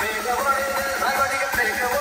Make a world I got to